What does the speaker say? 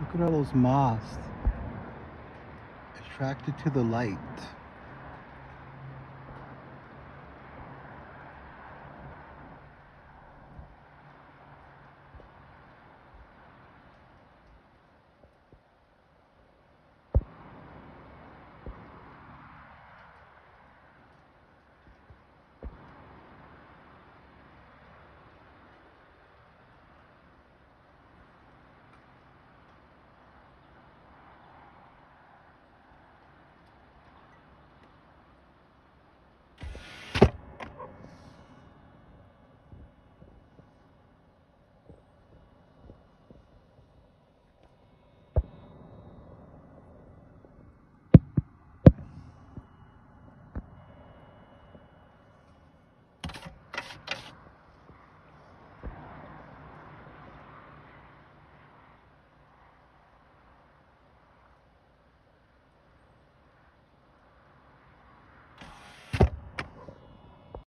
Look at all those moths attracted to the light.